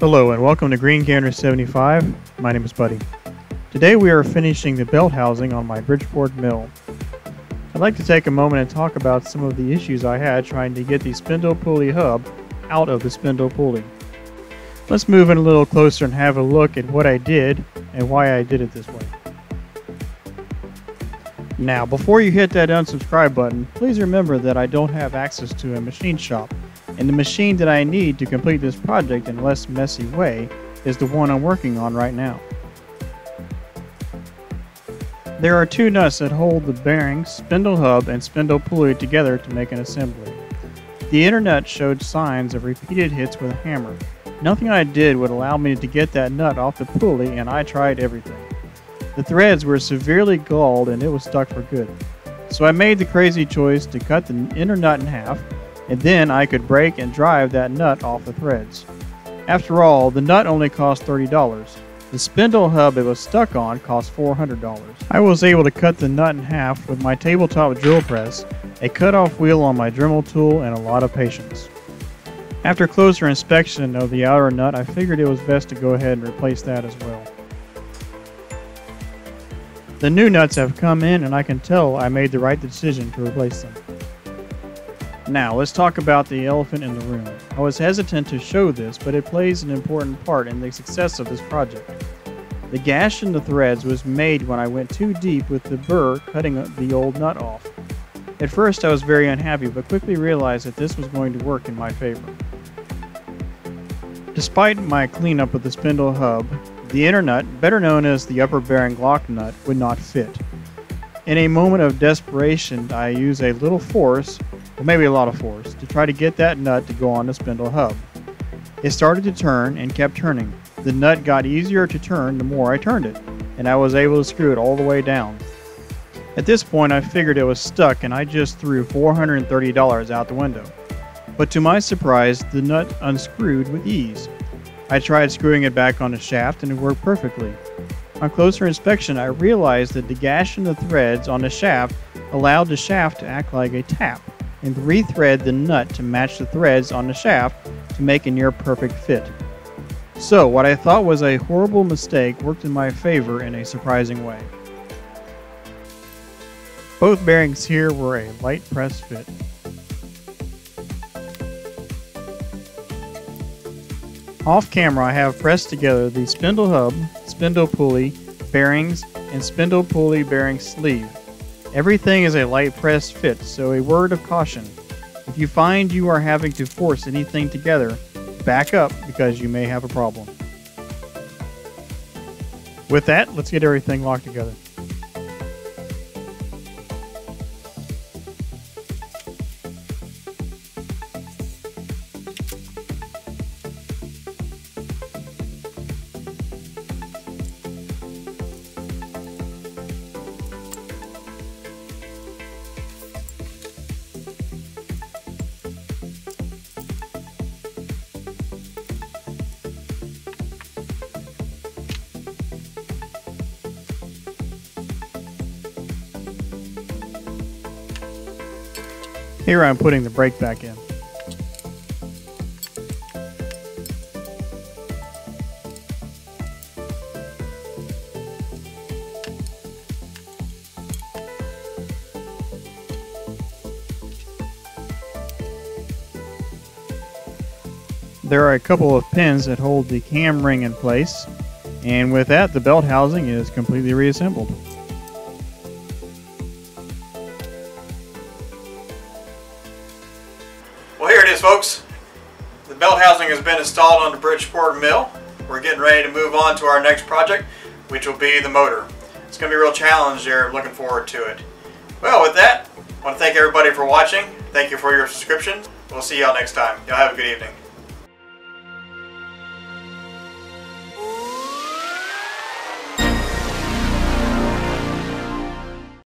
Hello and welcome to Green Gander 75. My name is Buddy. Today we are finishing the belt housing on my Bridgeport mill. I'd like to take a moment and talk about some of the issues I had trying to get the spindle pulley hub out of the spindle pulley. Let's move in a little closer and have a look at what I did and why I did it this way. Now, before you hit that unsubscribe button, please remember that I don't have access to a machine shop, and the machine that I need to complete this project in a less messy way is the one I'm working on right now. There are two nuts that hold the bearing, spindle hub, and spindle pulley together to make an assembly. The inner nut showed signs of repeated hits with a hammer. Nothing I did would allow me to get that nut off the pulley, and I tried everything. The threads were severely galled and it was stuck for good. So I made the crazy choice to cut the inner nut in half, and then I could break and drive that nut off the threads. After all, the nut only cost $30. The spindle hub it was stuck on cost $400. I was able to cut the nut in half with my tabletop drill press, a cut-off wheel on my Dremel tool, and a lot of patience. After closer inspection of the outer nut, I figured it was best to go ahead and replace that as well. The new nuts have come in and I can tell I made the right decision to replace them. Now, let's talk about the elephant in the room. I was hesitant to show this, but it plays an important part in the success of this project. The gash in the threads was made when I went too deep with the burr cutting the old nut off. At first I was very unhappy, but quickly realized that this was going to work in my favor. Despite my cleanup of the spindle hub, the inner nut, better known as the upper bearing Glock nut, would not fit. In a moment of desperation, I used a little force, or maybe a lot of force, to try to get that nut to go on the spindle hub. It started to turn and kept turning. The nut got easier to turn the more I turned it, and I was able to screw it all the way down. At this point, I figured it was stuck and I just threw $430 out the window. But to my surprise, the nut unscrewed with ease. I tried screwing it back on the shaft and it worked perfectly. On closer inspection, I realized that the gash in the threads on the shaft allowed the shaft to act like a tap and rethread the nut to match the threads on the shaft to make a near perfect fit. So, what I thought was a horrible mistake worked in my favor in a surprising way. Both bearings here were a light press fit. Off camera, I have pressed together the spindle hub, spindle pulley, bearings, and spindle pulley bearing sleeve. Everything is a light press fit, so a word of caution. If you find you are having to force anything together, back up because you may have a problem. With that, let's get everything locked together. Here I'm putting the brake back in. There are a couple of pins that hold the cam ring in place, and with that the belt housing is completely reassembled. Well, here it is, folks. The belt housing has been installed on the Bridgeport mill. We're getting ready to move on to our next project, which will be the motor. It's going to be a real challenge there. Looking forward to it. Well, with that, I want to thank everybody for watching. Thank you for your subscription. We'll see y'all next time. Y'all have a good evening.